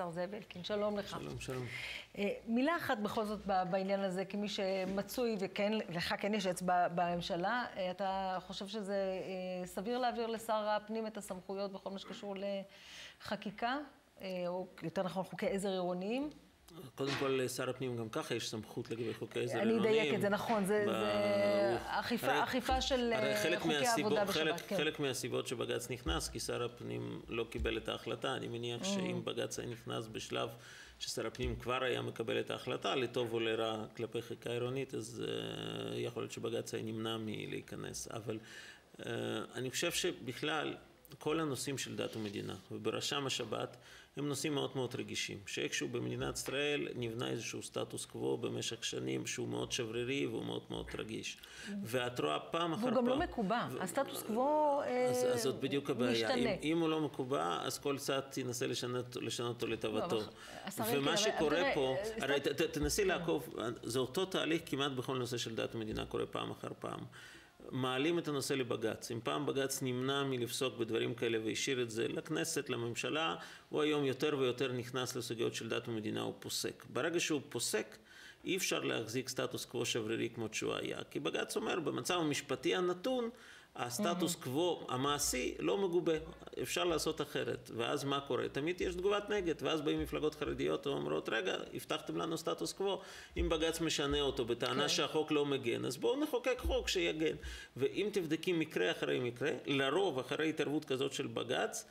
השר זאב אלקין. שלום לך. שלום, שלום. אה, מילה אחת בכל זאת בעניין הזה, כמי שמצוי, ולך כן יש אצבע בממשלה, אה, אתה חושב שזה אה, סביר להעביר לשר הפנים את הסמכויות בכל מה שקשור לחקיקה, או יותר נכון חוקי עזר עירוניים? קודם כל, לשר הפנים גם ככה יש סמכות לגבי חוקי עזר עירוניים. אני אדייק את זה, נכון, זה, ב... זה אכיפה, הרי, אכיפה של חוקי העבודה בשבת. כן. חלק מהסיבות שבג"ץ נכנס, כי שר הפנים לא קיבל את ההחלטה. אני מניח mm. שאם בג"ץ היה נכנס בשלב ששר הפנים כבר היה מקבל את ההחלטה, לטוב או לרע כלפי חקיקה עירונית, אז uh, יכול להיות שבג"ץ היה נמנע מלהיכנס. אבל uh, אני חושב שבכלל... כל הנושאים של דת ומדינה, ובראשם השבת, הם נושאים מאוד מאוד רגישים. שאיכשהו במדינת ישראל נבנה איזשהו סטטוס קוו במשך שנים שהוא מאוד שברירי והוא מאוד מאוד רגיש. ואת רואה פעם אחר פעם... והוא גם לא מקובע, ו... הסטטוס קוו אה, אז, אז זאת בדיוק הבעיה. אם, אם הוא לא מקובע, אז כל צד ינסה לשנות, לשנות אותו לטובתו. לא, ומה שקורה פה, סטט... הרי תנסי לעקוב, זה אותו תהליך כמעט בכל נושא של דת ומדינה קורה פעם אחר פעם. מעלים את הנושא לבג"ץ. אם פעם בג"ץ נמנע מלפסוק בדברים כאלה והשאיר את זה לכנסת, לממשלה, הוא היום יותר ויותר נכנס לסוגיות של דת ומדינה, הוא פוסק. ברגע שהוא פוסק, אי אפשר להחזיק סטטוס קוו שברירי כמו שהוא היה, כי בג"ץ אומר, במצב המשפטי הנתון, הסטטוס mm-hmm. קוו המעשי לא מגובה, אפשר לעשות אחרת. ואז מה קורה? תמיד יש תגובת נגד, ואז באים מפלגות חרדיות ואומרות, רגע, הבטחתם לנו סטטוס קוו, אם בג"ץ משנה אותו בטענה okay. כן. שהחוק לא מגן, אז בואו נחוקק חוק שיגן. ואם תבדקי מקרה אחרי מקרה, לרוב אחרי התערבות כזאת של בג"ץ,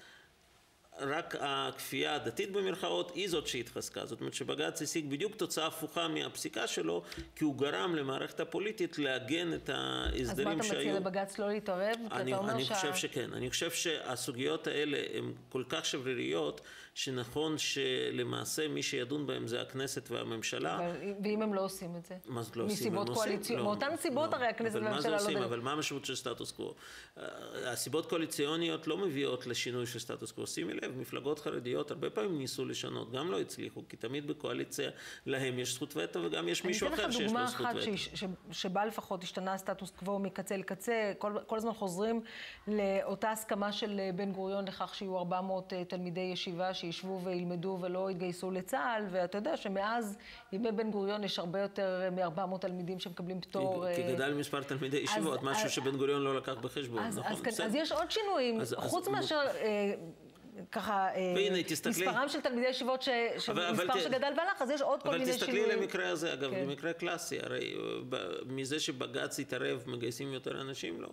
רק הכפייה הדתית במרכאות היא זאת שהתחזקה. זאת אומרת שבג"ץ השיג בדיוק תוצאה הפוכה מהפסיקה שלו, כי הוא גרם למערכת הפוליטית לעגן את ההסדרים שהיו. אז מה אתה מציע לבג"ץ לא להתערב? אני, אני שה... חושב שכן. אני חושב שהסוגיות האלה הן כל כך שבריריות, שנכון שלמעשה מי שידון בהן זה הכנסת והממשלה. ואם הם לא עושים את זה? מה זאת לא עושים? מסיבות קואליציוניות. לא, מאותן סיבות לא, הרי הכנסת והממשלה לא... עושים? אבל מה המשמעות של סטטוס קוו? הסיבות קואליציוניות לא מביאות לשינוי של סטטוס קוו. שימי לב. לב, מפלגות חרדיות הרבה פעמים ניסו לשנות, גם לא הצליחו, כי תמיד בקואליציה להם יש זכות וטו וגם יש מישהו אחר שיש לו זכות וטו. אני אתן לך דוגמה אחת שבה לפחות השתנה הסטטוס קוו מקצה לקצה, כל, כל הזמן חוזרים לאותה הסכמה של בן גוריון לכך שיהיו 400 אה, תלמידי ישיבה שישבו וילמדו ולא יתגייסו לצה"ל, ואתה יודע שמאז ימי בן גוריון יש הרבה יותר מ-400 תלמידים שמקבלים פטור. כי, אה, גדל מספר תלמידי ישיבות, משהו שבן גוריון לא לקח בחשבון, אז, נכון? אז, אז יש עוד שינויים, חוץ מאשר... אה, ככה, אה, והנה, תסתכלי... מספרם של תלמידי ישיבות, ש... אבל, מספר אבל, שגדל והלך, אז יש עוד כל מיני שינויים. אבל תסתכלי למקרה הזה, אגב, כן. במקרה קלאסי, הרי מזה שבג"ץ התערב, מגייסים יותר אנשים, לא.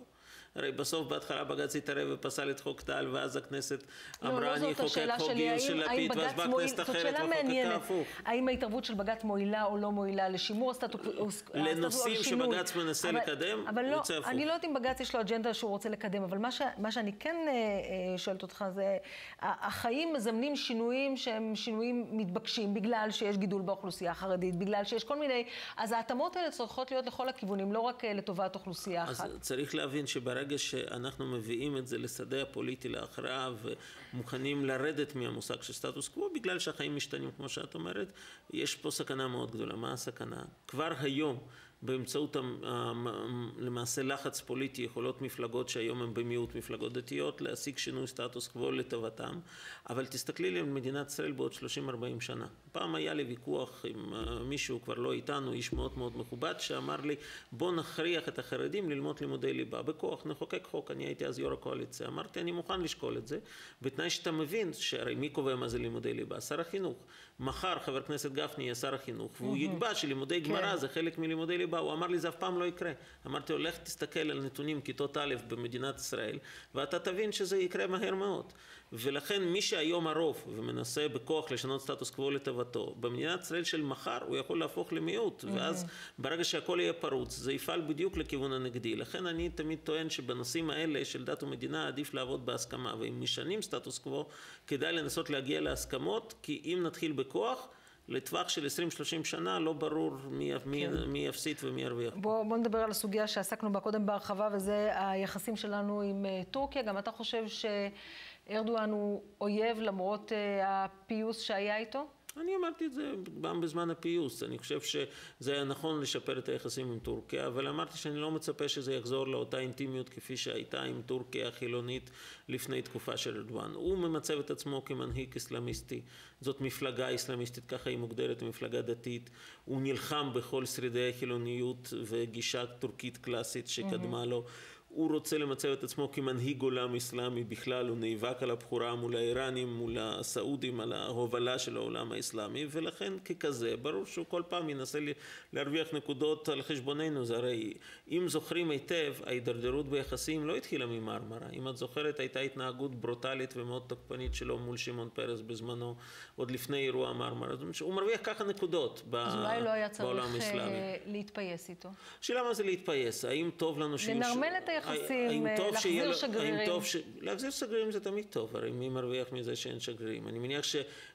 הרי בסוף בהתחלה בג"ץ התערב ופסל את חוק טל, ואז הכנסת לא, אמרה, לא, אני אחוקק חוק גיוס של לפיד, ואז באה כנסת אחרת וחוקקה הפוך. האם ההתערבות של בג"ץ מועילה או לא מועילה לשימור הסטטוס קוו? לנושאים שבג"ץ מנסה לקדם, לא, אני לא יודעת אם בג"ץ יש לו אג'נדה שהוא רוצה לקדם, אבל מה שאני כן אה, אה, שואלת אותך זה, החיים מזמנים שינויים שהם שינויים מתבקשים, בגלל שיש גידול באוכלוסייה החרדית, בגלל שיש כל מיני, אז ההתאמות האלה צריכות להיות לכל הכיוונים, לא רק אה, לטובת אוכלוסייה אחת. אז צריך להבין שברגע ברגע שאנחנו מביאים את זה לשדה הפוליטי להכרעה ומוכנים לרדת מהמושג של סטטוס קוו, בגלל שהחיים משתנים, כמו שאת אומרת, יש פה סכנה מאוד גדולה. מה הסכנה? כבר היום באמצעות למעשה לחץ פוליטי יכולות מפלגות שהיום הן במיעוט מפלגות דתיות להשיג שינוי סטטוס קוו לטובתם אבל תסתכלי לי על מדינת ישראל בעוד 30-40 שנה פעם היה לי ויכוח עם אה, מישהו כבר לא איתנו איש מאוד מאוד מכובד שאמר לי בוא נכריח את החרדים ללמוד לימודי ליבה בכוח נחוקק חוק אני הייתי אז יו"ר הקואליציה אמרתי אני מוכן לשקול את זה בתנאי שאתה מבין שהרי מי קובע מה זה לימודי ליבה שר החינוך מחר חבר הכנסת גפני יהיה שר החינוך והוא יקבע שלימודי גמרא כן. זה חלק מלימודי ליבה הוא אמר לי, זה אף פעם לא יקרה. אמרתי לו, לך תסתכל על נתונים כיתות א' במדינת ישראל, ואתה תבין שזה יקרה מהר מאוד. ולכן מי שהיום הרוב ומנסה בכוח לשנות סטטוס קוו לטובתו, במדינת ישראל של מחר הוא יכול להפוך למיעוט. ואז ברגע שהכל יהיה פרוץ, זה יפעל בדיוק לכיוון הנגדי. לכן אני תמיד טוען שבנושאים האלה של דת ומדינה עדיף לעבוד בהסכמה, ואם משנים סטטוס קוו, כדאי לנסות להגיע להסכמות, כי אם נתחיל בכוח, לטווח של 20-30 שנה לא ברור מי, כן. מי, מי יפסיד ומי ירוויח. בוא, בוא נדבר על הסוגיה שעסקנו בה קודם בהרחבה, וזה היחסים שלנו עם uh, טורקיה. גם אתה חושב שארדואן הוא אויב למרות uh, הפיוס שהיה איתו? אני אמרתי את זה גם בזמן הפיוס, אני חושב שזה היה נכון לשפר את היחסים עם טורקיה, אבל אמרתי שאני לא מצפה שזה יחזור לאותה אינטימיות כפי שהייתה עם טורקיה החילונית לפני תקופה של ארדואן. הוא ממצב את עצמו כמנהיג אסלאמיסטי, זאת מפלגה אסלאמיסטית, ככה היא מוגדרת, מפלגה דתית, הוא נלחם בכל שרידי החילוניות וגישה טורקית קלאסית שקדמה mm-hmm. לו. הוא רוצה למצב את עצמו כמנהיג עולם אסלאמי בכלל, הוא נאבק על הבכורה מול האיראנים, מול הסעודים, על ההובלה של העולם האסלאמי, ולכן ככזה, ברור שהוא כל פעם ינסה להרוויח נקודות על חשבוננו, זה הרי, אם זוכרים היטב, ההידרדרות ביחסים לא התחילה ממרמרה. אם את זוכרת, הייתה התנהגות ברוטלית ומאוד תוקפנית שלו מול שמעון פרס בזמנו, עוד לפני אירוע מרמרה. שהוא מרוויח ככה נקודות בעולם האסלאמי. אז אולי לא היה צריך אה, להתפייס איתו. השאלה מה זה להתפייס, האם טוב לנו שיהיו... לנרמל את היחסים, אה, להחזיר שגרירים. ש... להחזיר שגרירים זה תמיד טוב, הרי מי מרוויח מזה שאין שגרירים? אני מניח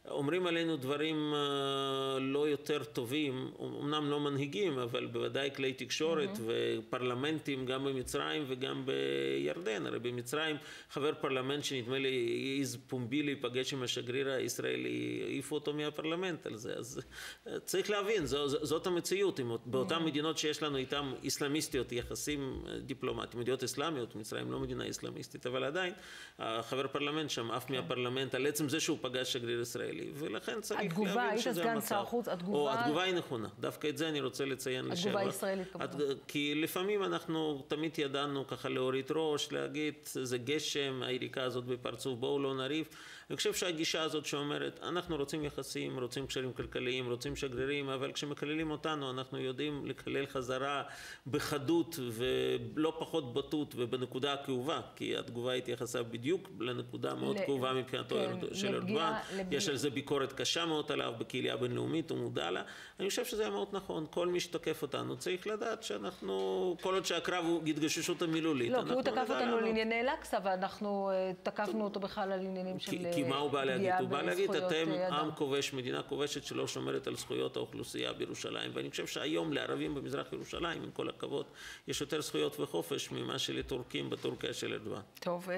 שאומרים עלינו דברים uh, לא יותר טובים, אמנם לא מנהיגים, אבל בוודאי כלי תקשורת mm-hmm. ופרלמנטים גם במצרים וגם בירדן. הרי במצרים חבר פרלמנט שנדמה לי העז פומבי להיפגש עם השגריר הישראלי, העיפו אותו מהפרלמנט על זה. אז אה, צריך להבין, זו, זאת המציאות. באותן mm-hmm. מדינות שיש לנו איתן אסלאמיסטיות, יחסים דיפלומטיים, מדינות אסלאמיות, מצרים לא מדינה אסלאמיסטית, אבל עדיין, חבר פרלמנט שם עף כן. מהפרלמנט על עצם זה שהוא פגש שגריר ישראלי, ולכן צריך להבין שזה המצב. התגובה, היית סגן שר חוץ, התגובה... או, התגובה היא נכונה, דווקא את זה אני רוצה לציין לשעבר. התגובה הישראלית כמובן. כי לפעמים אנחנו תמיד ידענו ככה להוריד ראש, להגיד, זה גשם, היריקה הזאת בפרצוף, בואו לא נריב. אני חושב שהגישה הזאת שאומרת, אנחנו רוצים יחסים, רוצים קשרים כלכליים, רוצים שגרירים, אבל כשמקללים אותנו, אנחנו יודעים לקלל חזרה בחדות ולא פחות בוטות ובנקודה הכאובה, כי התגובה התייחסה בדיוק לנקודה מאוד ל... כאובה מבחינתו כן, של ארדואן. יש על זה ביקורת קשה מאוד עליו בקהילה הבינלאומית, הוא מודע לה. אני חושב שזה היה מאוד נכון. כל מי שתוקף אותנו צריך לדעת שאנחנו, כל עוד שהקרב הוא התגששות המילולית, לא, כי הוא תקף אותנו לענייני אל-אקצא, ואנחנו אה, תקפנו אותו בכלל על עניינים של... כי מה הוא בא להגיד? הוא בא להגיד, אתם עם כובש, מדינה כובשת שלא שומרת על זכויות האוכלוסייה בירושלים. ואני חושב שהיום לערבים במזרח ירושלים, עם כל הכבוד, יש יותר זכויות וחופש ממה שלטורקים בטורקיה של ארדואן. טוב, אה,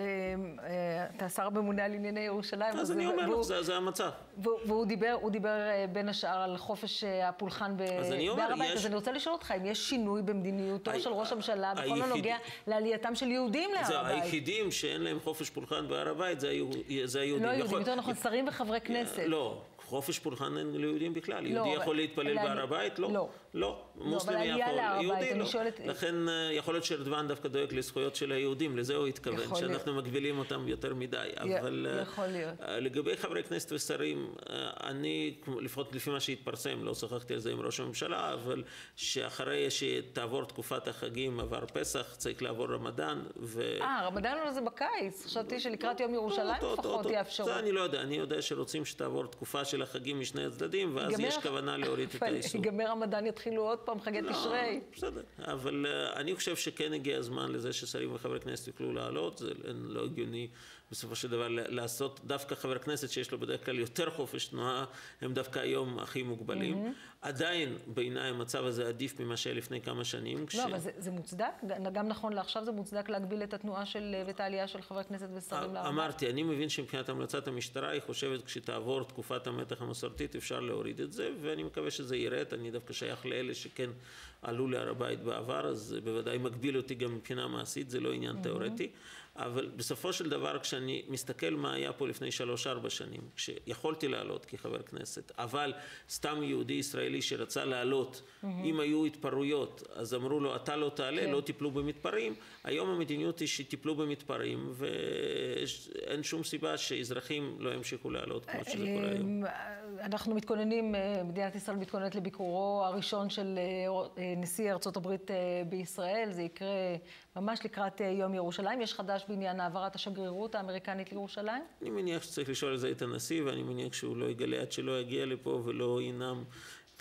אה, אתה שר ממונה על ענייני ירושלים. אז אני אומר לך, זה המצב. והוא דיבר, דיבר אה, בין השאר על חופש הפולחן בהר הבית. אז אני רוצה לשאול אותך, אם יש שינוי במדיניותו של ראש הממשלה בכל הנוגע לעלייתם של יהודים להר הבית. היחידים שאין להם חופש פולחן בהר הבית זה היהודים. לא יהודים, יותר נכון, שרים וחברי כנסת. לא, חופש פולחן אין ליהודים בכלל. יהודי יכול להתפלל בהר הבית? לא. לא. לא, מוסלמי יכול. יהודי לא. לכן אה, יכול להיות שארדואן דווקא דואג לזכויות של היהודים, לזה הוא התכוון, שאנחנו מגבילים אותם יותר מדי. אבל אה, לגבי חברי כנסת ושרים, אה, אני, לפחות לפי מה שהתפרסם, לא שוחחתי על זה עם ראש הממשלה, אבל שאחרי שתעבור תקופת החגים, עבר פסח, צריך לעבור רמדאן. אה, רמדאן זה בקיץ. חשבתי שלקראת יום ירושלים לפחות יאפשרו. זה אני לא יודע, אני יודע שרוצים שתעבור תקופה של החגים משני הצדדים, ואז יש כוונה להוריד את האיסור. ייגמר רמדאן, יתחילו עוד פעם חגי לא, תשרי. בסדר, אבל uh, אני חושב שכן הגיע הזמן לזה ששרים וחברי כנסת יוכלו לעלות, זה לא הגיוני בסופו של דבר לעשות, דווקא חבר כנסת שיש לו בדרך כלל יותר חופש תנועה, הם דווקא היום הכי מוגבלים. Mm-hmm. עדיין בעיניי המצב הזה עדיף ממה שהיה לפני כמה שנים. לא. אבל זה, מוצדק, גם נכון לעכשיו זה מוצדק להגביל את התנועה של, ואת העלייה של חברי כנסת ושרים לארבע. אמרתי, אני מבין שמבחינת המלצת המשטרה, היא חושבת כשתעבור תקופת המתח המסורתית אפשר להוריד את זה, ואני מקווה שזה ירד, אני דווקא שייך לאלה שכן עלו להר הבית בעבר, אז זה בוודאי מגביל אותי גם מבחינה מעשית, זה לא עניין mm-hmm. תיאורטי. אבל בסופו של דבר כשאני מסתכל מה היה פה לפני שלוש-ארבע שנים, כשיכולתי לעלות כחבר כנסת, אבל סתם יהודי ישראלי שרצה לעלות, mm-hmm. אם היו התפרעויות, אז אמרו לו אתה לא תעלה, כן. לא טיפלו במתפרעים, היום המדיניות היא שטיפלו במתפרעים ואין שום סיבה שאזרחים לא ימשיכו לעלות כמו שזה קורה היום. אנחנו מתכוננים, אה, מדינת ישראל מתכוננת לביקורו הראשון של אה, אה, נשיא ארצות הברית בישראל, זה יקרה ממש לקראת יום ירושלים. יש חדש חדש בעניין העברת השגרירות האמריקנית לירושלים? אני מניח שצריך לשאול על זה את הנשיא, ואני מניח שהוא לא יגלה עד שלא יגיע לפה ולא ינאם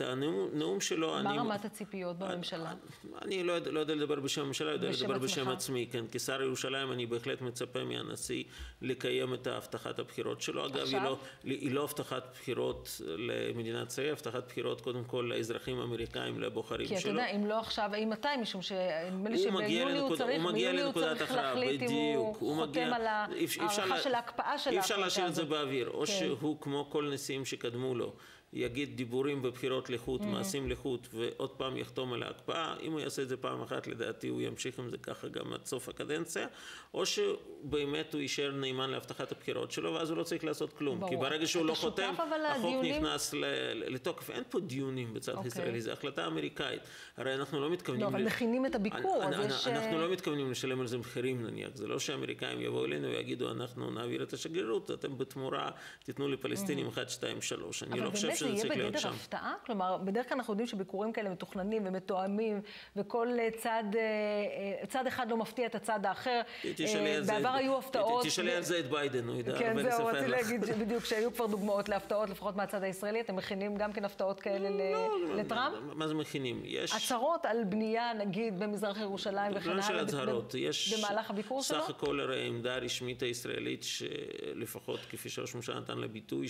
את הנאום שלו... מה אני, רמת הציפיות בממשלה? אני לא, לא יודע לדבר בשם הממשלה, יודע לדבר עצמך. בשם עצמי, כן. כשר ירושלים אני בהחלט מצפה מהנשיא לקיים את הבטחת הבחירות שלו. אגב, היא לא, היא לא הבטחת בחירות למדינת ישראל, הבטחת בחירות קודם כל לאזרחים האמריקאים, לבוחרים שלו. כי אתה יודע, אם לא עכשיו, אם מתי? משום שנדמה לי שביוני הוא צריך, ביוני הוא צריך להחליט אם הוא חותם על ההערכה של ההקפאה של ההחלטה הזאת. אי אפשר להשאיר את זה באוויר. או כן. שהוא, כמו כל נשיאים שקדמו לו, יגיד דיבורים בבחירות לחוד, mm-hmm. מעשים לחוד, ועוד פעם יחתום על ההקפאה. אם הוא יעשה את זה פעם אחת, לדעתי הוא ימשיך עם זה ככה גם עד סוף הקדנציה, או שבאמת הוא יישאר נאמן להבטחת הבחירות שלו, ואז הוא לא צריך לעשות כלום. ברור. כי ברגע שהוא לא חותם, החוק הדיונים... נכנס לתוקף. אין פה דיונים בצד okay. אוקיי. הישראלי, זו החלטה אמריקאית. הרי אנחנו לא מתכוונים... לא, אבל מכינים את הביקור, אז יש... אנחנו לא מתכוונים לשלם על זה מחירים נניח. זה לא שהאמריקאים יבואו אלינו ויגידו, אנחנו נעביר את השגרירות, אתם בתמורה תיתנו לפלסטינים 1, 2 3. אני לא חושב שזה צריך להיות שם. זה יהיה בגדר הפתעה? כלומר, בדרך כלל אנחנו יודעים שביקורים כאלה מתוכננים ומתואמים, וכל צד, אה, צד אחד לא מפתיע את הצד האחר. אה, בעבר היו הפתעות. תשאלי על זה את ביידן, הוא ידע כן, זהו, רציתי להגיד בדיוק שהיו כבר דוגמאות להפתעות, לפחות מהצד הישראלי. אתם מכינים גם כן הפתעות כאלה לא, לא, לטראמפ? מה זה מכינים? יש... הצהרות על בנייה, נגיד, במזרח ירושלים וכן הלאה. לא של הצהרות, יש... במהלך הביקור שלו? סך הכל הרי העמדה הרשמית הישראלית, שלפחות כפי שראש הממשלה נתן לה ביטוי,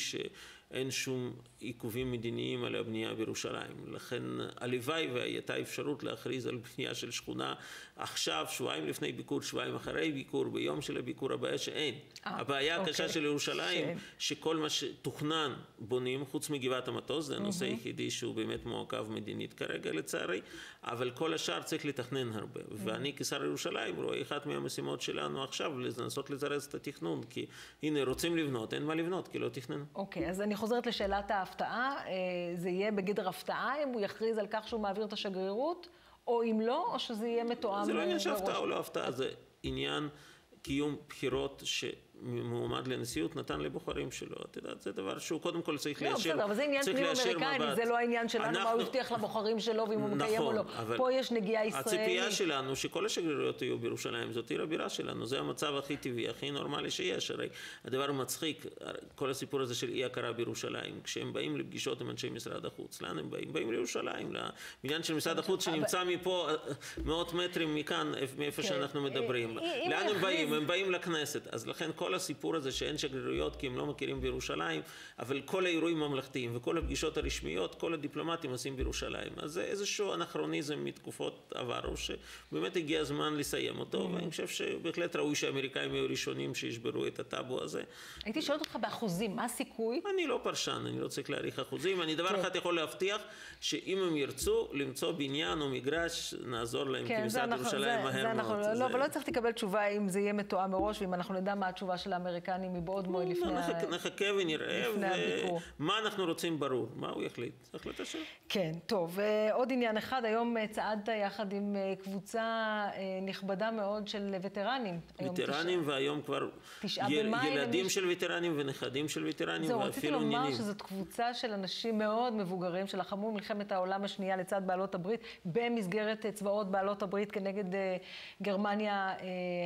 שאין שום עיכובים מדיניים על הבנייה בירושלים. לכן הלוואי והייתה אפשרות להכריז על בנייה של שכונה עכשיו, שבועיים לפני ביקור, שבועיים אחרי ביקור, ביום של הביקור הבעיה שאין. 아, אה, הבעיה אוקיי. הקשה של ירושלים, ש... שכל מה שתוכנן בונים, חוץ מגבעת המטוס, זה הנושא היחידי שהוא באמת מעוכב מדינית כרגע לצערי, אבל כל השאר צריך לתכנן הרבה. ואני כשר ירושלים רואה אחת מהמשימות שלנו עכשיו לנסות לזרז את התכנון, כי הנה רוצים לבנות, אין מה לבנות, כי לא תכננו. אוקיי, אז אני חוזרת לשאלת ההפתעה. אה, זה יהיה בגדר הפתעה אם הוא יכריז על כך שהוא מעביר את השגרירות, או אם לא, או שזה יהיה מתואם? זה לא עניין של הפתעה או לא הפתעה, זה עניין קיום בחירות ש... מועמד לנשיאות נתן לבוחרים שלו. את יודעת, זה דבר שהוא קודם כל צריך ליישר מבט. לא, בסדר, אבל זה עניין פנים אמריקני, זה לא העניין שלנו, מה הוא הבטיח לבוחרים שלו ואם הוא מקיים או לא. נכון, פה יש נגיעה ישראלית. הציפייה שלנו שכל השגרירויות יהיו בירושלים, זאת עיר הבירה שלנו, זה המצב הכי טבעי, הכי נורמלי שיש. הרי הדבר מצחיק, כל הסיפור הזה של אי הכרה בירושלים, כשהם באים לפגישות עם אנשי משרד החוץ, לאן הם באים? באים לירושלים, לבניין של משרד החוץ שנמצא מפה מאות מטרים מכאן, מאיפה כן. שאנחנו מדברים. לאן הם באים? הם באים לכנסת. אז לכן כל כל הסיפור הזה שאין שגרירויות כי הם לא מכירים בירושלים, אבל כל האירועים הממלכתיים וכל הפגישות הרשמיות, כל הדיפלומטים עושים בירושלים. אז זה איזשהו אנכרוניזם מתקופות עברו, שבאמת הגיע הזמן לסיים אותו, mm. ואני חושב שבהחלט ראוי שהאמריקאים יהיו ראשונים שישברו את הטאבו הזה. הייתי שואלת אותך באחוזים, מה הסיכוי? אני לא פרשן, אני לא צריך להעריך אחוזים. אני דבר כן. אחד יכול להבטיח, שאם הם ירצו למצוא בניין או מגרש, נעזור להם כן, כמשרד ירושלים מהר מאוד. לא, אבל לא צריך לקבל תשובה אם זה יהיה מתואם מראש, ואם אנחנו נדע מה התשובה של האמריקנים מבעוד מועד לפני נחכה, נחכה ונראה, ומה אנחנו רוצים ברור, מה הוא יחליט, החלטה שלו. כן, טוב, אה, עוד עניין אחד, היום אה, צעדת יחד עם אה, קבוצה נכבדה מאוד של וטרנים. וטרנים, והיום כבר ילדים של וטרנים ונכדים של וטרנים, ואפילו נינים. זהו, רציתי לומר שזאת קבוצה של אנשים מאוד מבוגרים, שלחמו במלחמת העולם השנייה לצד בעלות הברית, במסגרת צבאות בעלות הברית כנגד גרמניה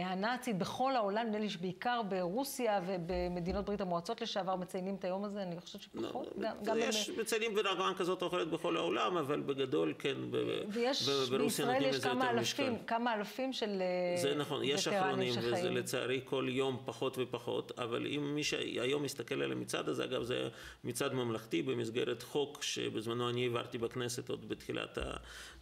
הנאצית, בכל העולם, נדמה לי שבעיקר ברוסיה ובמדינות ברית המועצות לשעבר מציינים את היום הזה, אני חושבת שפחות. לא, גם, גם יש במ... מציינים ברמה כזאת או אחרת בכל העולם, אבל בגדול כן, ויש, ברוסיה נותנים לזה יותר אלפים, משקל. כמה אלפים של זה נכון, יש אחרונים, וזה לצערי כל יום פחות ופחות, אבל אם מי שהיום מסתכל על המצעד הזה, אגב זה מצעד ממלכתי במסגרת חוק שבזמנו אני העברתי בכנסת עוד בתחילת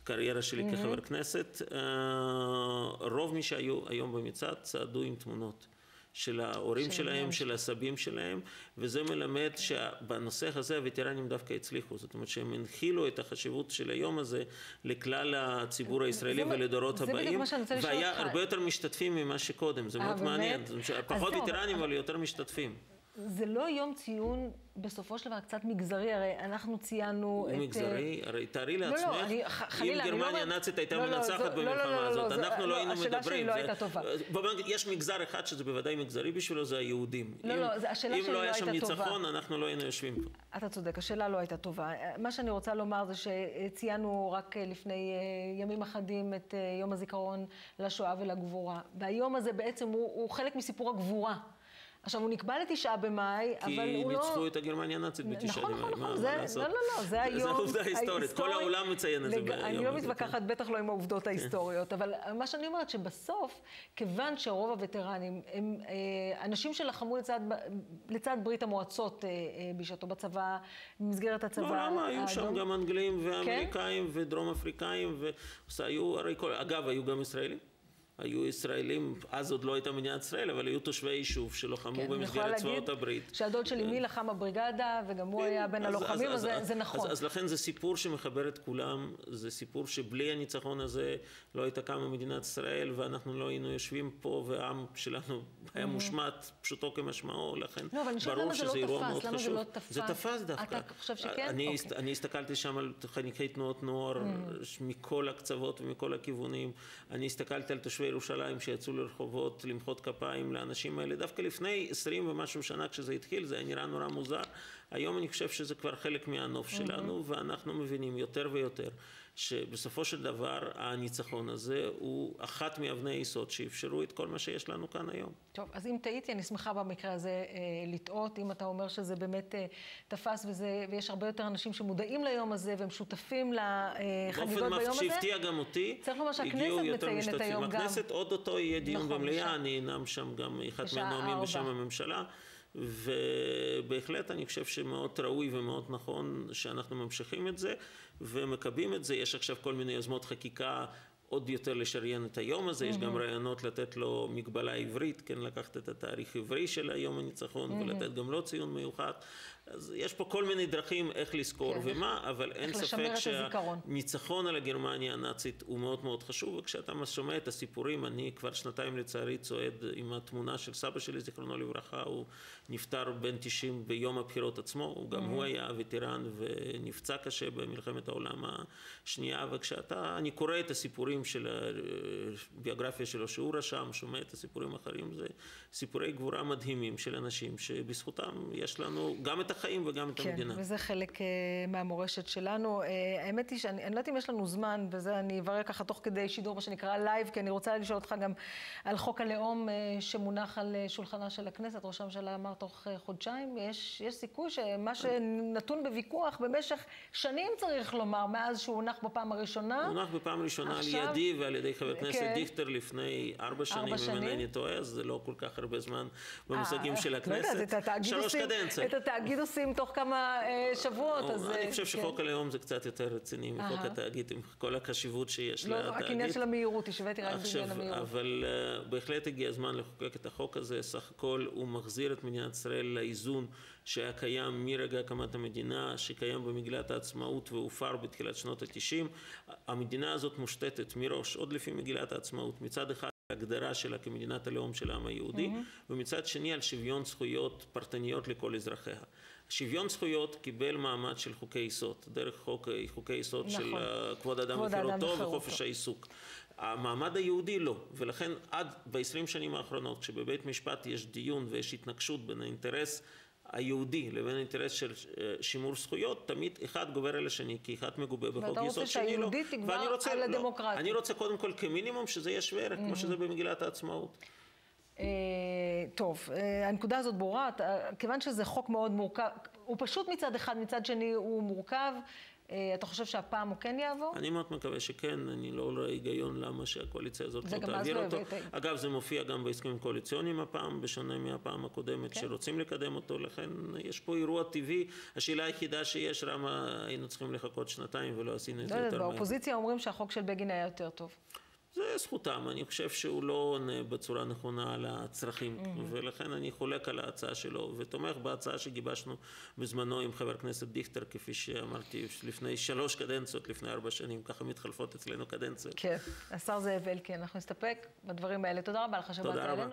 הקריירה שלי mm-hmm. כחבר כנסת, אה, רוב מי שהיו היום במצעד צעדו עם תמונות. של ההורים של שלהם, של הסבים שלהם, וזה מלמד שבנושא הזה הווטרנים דווקא הצליחו, זאת אומרת שהם הנחילו את החשיבות של היום הזה לכלל הציבור הישראלי ולדורות זה הבאים, והיה הרבה יותר משתתפים ממה שקודם, זה מאוד מעניין, פחות וטרנים אבל יותר משתתפים. זה לא יום ציון בסופו של דבר קצת מגזרי, הרי אנחנו ציינו את... הוא מגזרי? הרי תארי לעצמך, לא, לא, אני, אם גרמניה הנאצית הייתה לא, מנצחת לא, במלחמה לא, לא, הזאת, לא, אנחנו לא היינו מדברים. השאלה שלי לא הייתה טובה. יש מגזר אחד שזה בוודאי מגזרי בשבילו, זה היהודים. לא, לא, השאלה שלי לא הייתה טובה. אם לא היה שם ניצחון, אנחנו לא היינו יושבים פה. אתה צודק, השאלה לא הייתה טובה. מה שאני רוצה לומר זה שציינו רק לפני ימים אחדים את יום הזיכרון לשואה ולגבורה. והיום הזה בעצם הוא חלק מסיפור הגבורה. עכשיו, הוא נקבע לתשעה במאי, אבל הוא לא... כי ניצחו את הגרמניה הנאצית בתשעה במאי, נכון, נכון, נכון, מה לעשות? לא, לא, לא, זה היום... זו עובדה היסטורית, כל העולם מציין את זה ביום. אני לא מתווכחת, בטח לא עם העובדות ההיסטוריות, אבל מה שאני אומרת, שבסוף, כיוון שרוב הווטרנים הם אה, אנשים שלחמו לצד ברית המועצות אה, אה, בשעתו בצבא, במסגרת הצבא לא, למה? היו שם גם אנגלים ואמריקאים כן? ודרום אפריקאים, והיו, הרי כל... אגב, היו גם ישראלים. היו ישראלים, אז עוד לא הייתה מדינת ישראל, אבל היו תושבי יישוב שלוחמו כן, במסגרת צבאות הברית. שהדוד של אמי לחם בבריגדה, וגם הוא כן, היה בין אז- הלוחמים, אז- אז זה- אז- זה נכון. אז, אז לכן זה סיפור שמחבר את כולם, זה סיפור שבלי הניצחון הזה לא הייתה קמה מדינת ישראל, ואנחנו לא היינו יושבים פה, והעם שלנו היה מושמט, פשוטו כמשמעו, לכן לא, ברור למה זה לא שזה אירוע מאוד למה זה חשוב. לא תפס? זה תפס דווקא. אתה חושב שכן? אני, אוקיי. הסת, אני הסתכלתי שם על חניכי תנועות נוער מכל הקצוות ומכל הכיוונים. אני הסתכלתי על תושבי ירושלים שיצאו לרחובות למחוא כפיים לאנשים האלה. דווקא לפני 20 ומשהו שנה כשזה התחיל זה היה נראה נורא מוזר. היום אני חושב שזה כבר חלק מהנוף שלנו ואנחנו מבינים יותר ויותר שבסופו של דבר הניצחון הזה הוא אחת מאבני היסוד שאפשרו את כל מה שיש לנו כאן היום. טוב, אז אם טעיתי, אני שמחה במקרה הזה אה, לטעות. אם אתה אומר שזה באמת אה, תפס וזה, ויש הרבה יותר אנשים שמודעים ליום הזה והם שותפים לחגיגות באופן ביום הזה. שהפתיע גם אותי, צריך לומר שהכנסת הגיעו יותר מציינת משתתפים. היום גם. הכנסת אוטוטו יהיה דיון נכון, במליאה, אני אנאם שם גם אחד מהנואמים ארבע. בשם הממשלה. ובהחלט אני חושב שמאוד ראוי ומאוד נכון שאנחנו ממשיכים את זה ומקבים את זה. יש עכשיו כל מיני יוזמות חקיקה עוד יותר לשריין את היום הזה, יש גם רעיונות לתת לו מגבלה עברית, כן, לקחת את התאריך העברי של היום הניצחון ולתת גם לו ציון מיוחד. אז יש פה כל מיני דרכים איך לזכור כן, ומה, אבל אין ספק לשמר את הזיכרון. ניצחון על הגרמניה הנאצית הוא מאוד מאוד חשוב, וכשאתה שומע את הסיפורים, אני כבר שנתיים לצערי צועד עם התמונה של סבא שלי, זיכרונו לברכה, הוא נפטר בן 90 ביום הבחירות עצמו, הוא גם הוא היה וטרן ונפצע קשה במלחמת העולם השנייה, וכשאתה, אני קורא את הסיפורים של הביוגרפיה שלו שהוא רשם, שומע את הסיפורים האחרים, זה סיפורי גבורה מדהימים של אנשים שבזכותם יש לנו גם את החיים וגם את כן, המדינה. וזה חלק אה, מהמורשת שלנו. אה, האמת היא שאני אני לא יודעת אם יש לנו זמן, וזה אני אברר ככה תוך כדי שידור, מה שנקרא live, כי אני רוצה לשאול אותך גם על חוק הלאום אה, שמונח על אה, שולחנה של הכנסת. ראש הממשלה אמר תוך אה, חודשיים. יש, יש סיכוי שמה שנתון בוויכוח במשך שנים, צריך לומר, מאז שהוא הונח בפעם הראשונה. הונח בפעם ראשונה עכשיו- על ידי ועל ידי חבר הכנסת כן. דיכטר לפני ארבע שנים, אם שנים? אינני טועה, זה לא כל כך הרבה זמן במושגים של לא יודעת, את הכנסת. התאגיד עושים תוך כמה אה, שבועות, אז... אני אה, חושב כן. שחוק הלאום זה קצת יותר רציני מחוק. התאגיד, עם כל החשיבות שיש לא, לתאגיד. רק עניין של המהירות, השוויתי רק בעניין המהירות. אבל uh, בהחלט הגיע הזמן לחוקק את החוק הזה, סך הכל הוא מחזיר את מדינת ישראל לאיזון שהיה קיים מרגע הקמת המדינה, שקיים במגילת העצמאות והופר בתחילת שנות התשעים. המדינה הזאת מושתתת מראש, עוד לפי מגילת העצמאות, מצד אחד ההגדרה שלה כמדינת הלאום של העם היהודי, mm-hmm. ומצד שני על שוויון זכויות פרטניות לכל אזרחיה. שוויון זכויות קיבל מעמד של חוקי יסוד, דרך חוק, חוקי יסוד נכון. של uh, כבוד האדם וחירותו. וחופש העיסוק. המעמד היהודי לא, ולכן עד ב-20 שנים האחרונות, כשבבית משפט יש דיון ויש התנגשות בין האינטרס היהודי לבין האינטרס של אה, שימור זכויות, תמיד אחד גובר על השני, כי אחד מגובה בחוק ואתה רוצה יסוד, שני לא. שהיהודי תגבר ואני רוצה- על לא, הדמוקרטי. אני רוצה קודם כל כמינימום שזה יהיה שווה ערך, כמו שזה במגילת העצמאות. אה, טוב, אה, הנקודה הזאת ברורה, כיוון שזה חוק מאוד מורכב, הוא פשוט מצד אחד, מצד שני הוא מורכב, אה, אתה חושב שהפעם הוא כן יעבור? אני מאוד מקווה שכן, אני לא רואה היגיון למה שהקואליציה הזאת לא תעביר לא אותו. הבאת. אגב, זה מופיע גם בהסכמים קואליציוניים הפעם, בשונה מהפעם הקודמת, כן. שרוצים לקדם אותו, לכן יש פה אירוע טבעי. השאלה היחידה שיש, למה היינו צריכים לחכות שנתיים ולא עשינו את לא זה יודעת, יותר מהר. באופוזיציה אומרים שהחוק של בגין היה יותר טוב. זה זכותם, אני חושב שהוא לא עונה בצורה נכונה על הצרכים, ולכן אני חולק על ההצעה שלו, ותומך בהצעה שגיבשנו בזמנו עם חבר הכנסת דיכטר, כפי שאמרתי, לפני שלוש קדנציות, לפני ארבע שנים, ככה מתחלפות אצלנו קדנציות. כן. השר זאב אלקין, אנחנו נסתפק בדברים האלה. תודה רבה לך שבאת. אלינו.